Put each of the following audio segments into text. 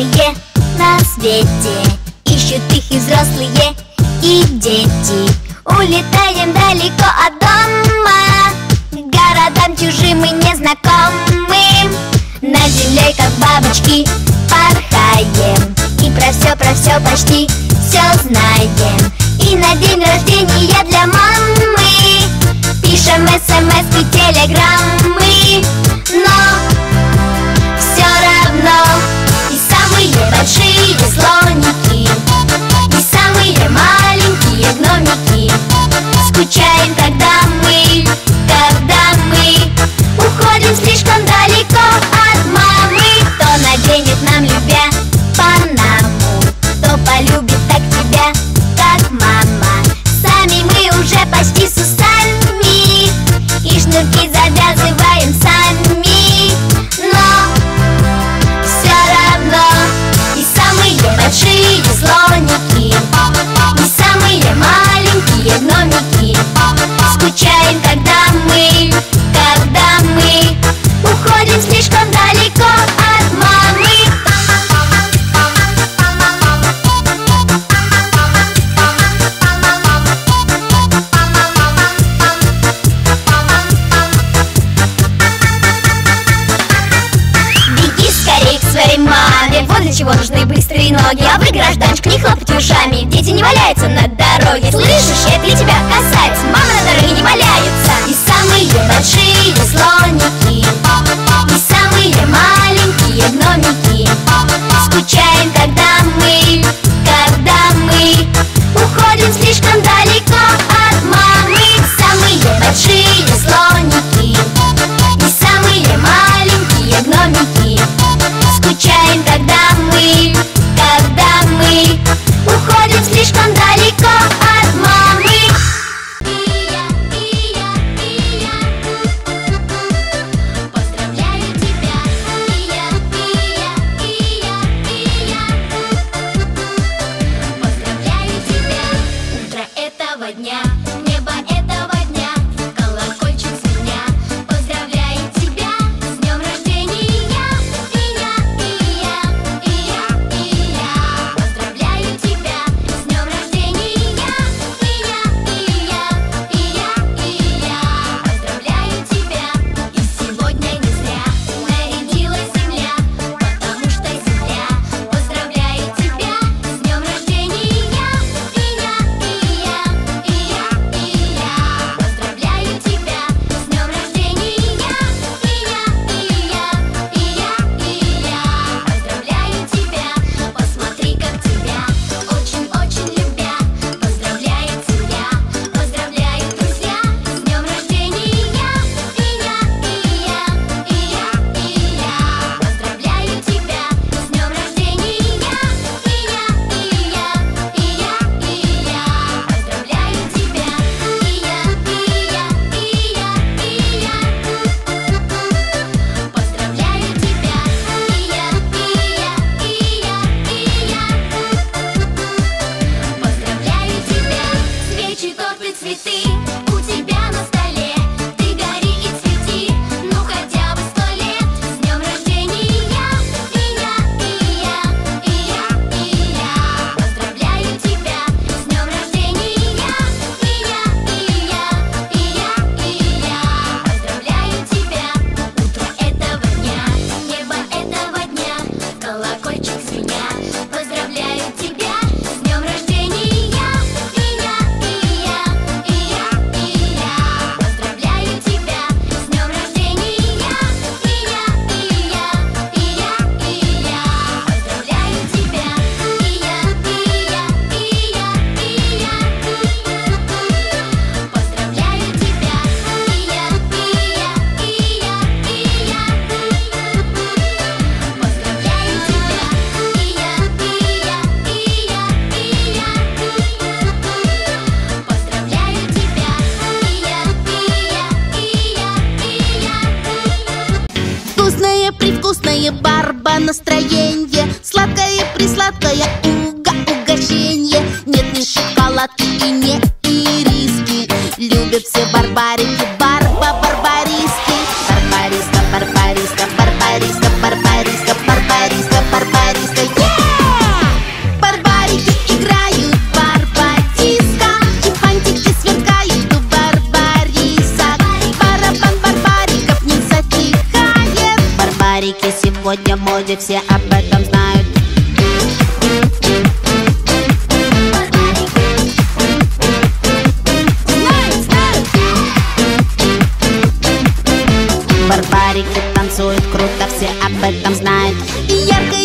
разные на свете. Ищут их и взрослые, и дети. Улетаем далеко от дома Городам чужим и незнакомым. На земле как бабочки, порхаем. И про все, про все почти все знаем. И на день рождения для мамы Пишем смс эм и телеграммы. Islam для чего нужны быстрые ноги. А вы, гражданчик, не хлопать ушами. Дети не валяются на дороге. Слышишь, это ли тебя касается? Мама на дороге не валяется. И самые большие слова сегодня в моде, все об этом знают. Барбарики танцуют круто, все об этом знают. И яркое,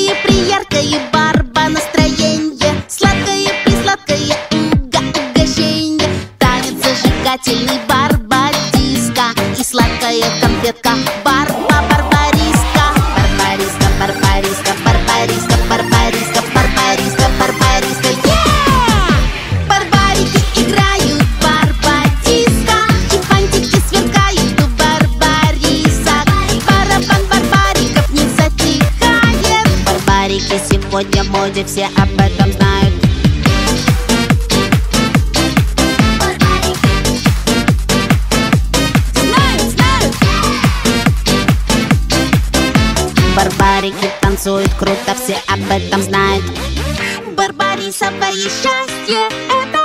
Барбарики сегодня в моде, все об этом знают. Барбарики танцуют круто, все об этом знают. Барбарисовое счастье – это